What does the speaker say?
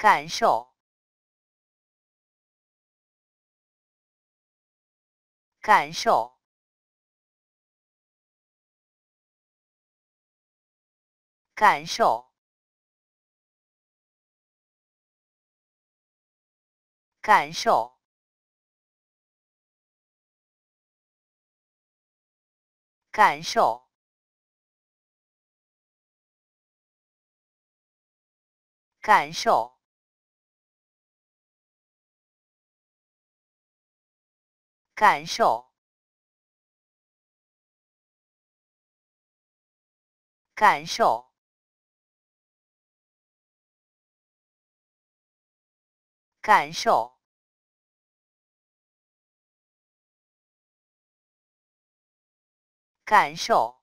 感受，感受，感受，感受，感受。感受，感受，感受，感受，感受。